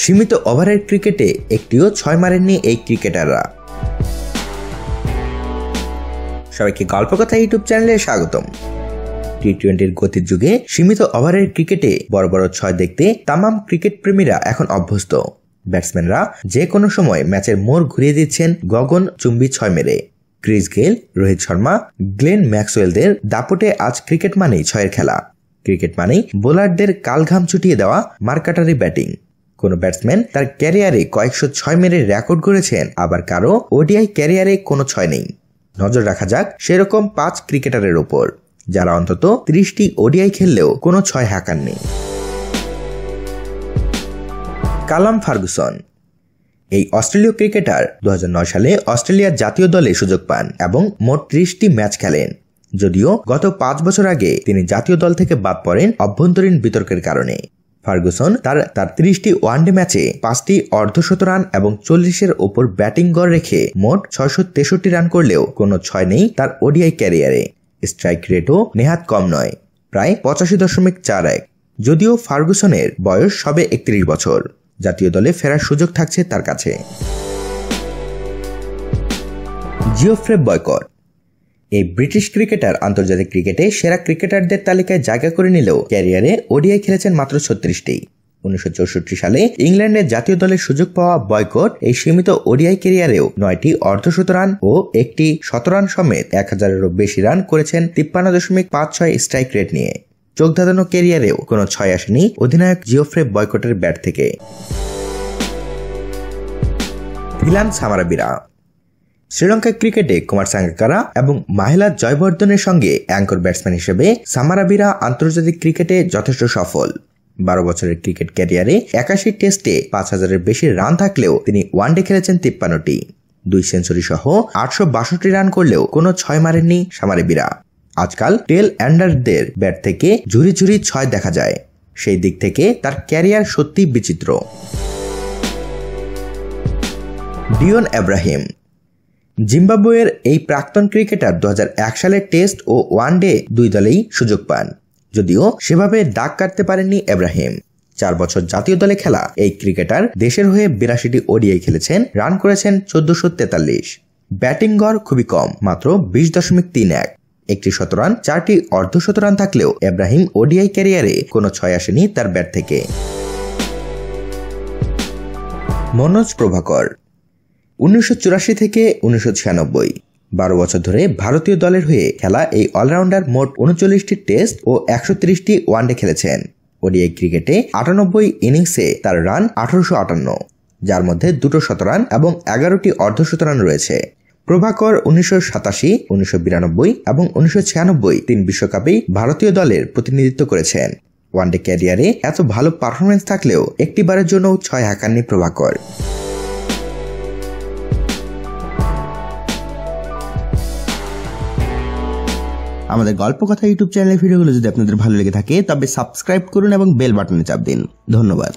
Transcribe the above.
সীমিত ওভারের ক্রিকেটে একটিও ছয় মারেননি এই ক্রিকেটাররা। সবাইকে গল্প কথা ইউটিউব চ্যানেলে স্বাগতম। টি টোয়েন্টির গতির যুগে সীমিত ওভারের ক্রিকেটে বড় বড় ছয় দেখতে তামাম ক্রিকেট প্রেমীরা এখন অভ্যস্ত। ব্যাটসম্যানরা যে কোনো সময় ম্যাচের মোড় ঘুরিয়ে দিচ্ছেন গগন চুম্বি ছয় মেরে। Chris Gayle Rohit Sharma, Glenn ম্যাক্সওয়েলদের দাপটে আজ ক্রিকেট মানেই ছয়ের খেলা। ক্রিকেট মানেই বোলারদের কালঘাম ছুটিয়ে দেওয়া মার্কাটারি ব্যাটিং। কোনো ব্যাটসম্যান তার ক্যারিয়ারে কয়েকশো ছয় মেরে রেকর্ড করেছেন আবার কারও ওডিআই ক্যারিয়ারে কোনো ছয় নেই। নজর রাখা যাক সেরকম পাঁচ ক্রিকেটারের ওপর, যারা অন্তত ত্রিশটি ওডিআই খেললেও কোনো ছয় হাঁকাননি কালাম ফার্গুসন, এই অস্ট্রেলীয় ক্রিকেটার দু হাজার নয় সালে অস্ট্রেলিয়ার জাতীয় দলে সুযোগ পান এবং মোট ত্রিশটি ম্যাচ খেলেন। যদিও গত পাঁচ বছর আগে তিনি জাতীয় দল থেকে বাদ পড়েন অভ্যন্তরীণ বিতর্কের কারণে। ফার্গুসন, তার তার ত্রিশটি ওয়ানডে ম্যাচে পাঁচটি অর্ধশত রান এবং চল্লিশের ওপর ব্যাটিং গড় রেখে মোট ছয়শো তেষট্টি রান করলেও কোনো ছয় নেই তার ওডিআই ক্যারিয়ারে। স্ট্রাইক রেটও নেহাত কম নয়, প্রায় পঁচাশি দশমিক চার এক। যদিও ফার্গুসনের বয়স সবে একত্রিশ বছর, জাতীয় দলে ফেরার সুযোগ থাকছে তার কাছে। জিওফ্রে বয়কট এই ব্রিটিশ ক্রিকেটার আন্তর্জাতিক ক্রিকেটে সেরা ক্রিকেটারদের তালিকায় জায়গা করে নিলেও ক্যারিয়ারে ওডিআই খেলেছেন মাত্র ছত্রিশটি। উনিশশো চৌষট্টি সালে ইংল্যান্ডের জাতীয় দলের সুযোগ পাওয়া বয়কট এই সীমিত ওডিআই ক্যারিয়ারেও নয়টি অর্ধশত রান ও একটি শতরান সমেত এক হাজারেরও বেশি রান করেছেন তিপ্পান্ন দশমিক পাঁচ ছয় স্ট্রাইক রেট নিয়ে। চোখ ধাঁধানো ক্যারিয়ারেও কোনো ছয় আসেনি অধিনায়ক জিওফ্রে বয়কটের ব্যাট থেকে। ভিলান সামারাবিরা শ্রীলঙ্কা ক্রিকেটে কুমার সাঙ্গাকারা এবং মাহিলা জয়বর্ধনের সঙ্গে অ্যাঙ্কর ব্যাটসম্যান হিসেবে সামারাবিরা আন্তর্জাতিক ক্রিকেটে যথেষ্ট সফল। বারো বছরের ক্রিকেট ক্যারিয়ারে একাশি টেস্টে পাঁচ হাজারের বেশি রান থাকলেও তিনি ওয়ানডে খেলেছেন তিপ্পান্নটি। দুই সেঞ্চুরি সহ আটশো বাষট্টি রান করলেও কোনো ছয় মারেননি সামারাবিরা আজকাল টেল অ্যান্ডারদের ব্যাট থেকে ঝুরি ঝুরি ছয় দেখা যায়। সেই দিক থেকে তার ক্যারিয়ার সত্যি বিচিত্র। ডিওন এব্রাহিম জিম্বাবুয়ের এই প্রাক্তন ক্রিকেটার দু সালের টেস্ট ও ওয়ান ডে দুই দলেই সুযোগ পান। যদিও সেভাবে দাগ কাটতে পারেননি এব্রাহিম। চার বছর জাতীয় দলে খেলা এই ক্রিকেটার দেশের হয়ে বিরাশিটি ওডিআই খেলেছেন, রান করেছেন চোদ্দশো তেতাল্লিশ। ব্যাটিং গড় খুবই কম, মাত্র বিশ দশমিক তিন এক। একটি শতরান চারটি অর্ধশতরান থাকলেও এব্রাহিম ওডিআই ক্যারিয়ারে কোনো ছয় আসেনি তার ব্যাট থেকে। মনোজ প্রভাকর উনিশশো চুরাশি থেকে উনিশশো বারো বছর ধরে ভারতীয় দলের হয়ে খেলা এই অলরাউন্ডার মোট উনচল্লিশটি টেস্ট ও একশো তিরিশটি ওয়ানডে খেলেছেন। ওডিআই ক্রিকেটে আটানব্বই ইনিংসে তার রান আঠারোশো আটান্ন, যার মধ্যে দুটো শতরান এবং এগারোটি অর্ধশতরান রয়েছে। প্রভাকর উনিশশো সাতাশি, উনিশশো বিরানব্বই এবং উনিশশো ছিয়ানব্বই তিন বিশ্বকাপেই ভারতীয় দলের প্রতিনিধিত্ব করেছেন। ওয়ানডে ক্যারিয়ারে এত ভালো পারফরমেন্স থাকলেও একটিবারের জন্য ছয় হাঁকাননি প্রভাকর। আমাদের গল্প কথা ইউটিউব চ্যানেলের ভিডিওগুলো যদি আপনাদের ভালো লেগে থাকে, তবে সাবস্ক্রাইব করুন এবং বেল বাটনে চাপ দিন। ধন্যবাদ।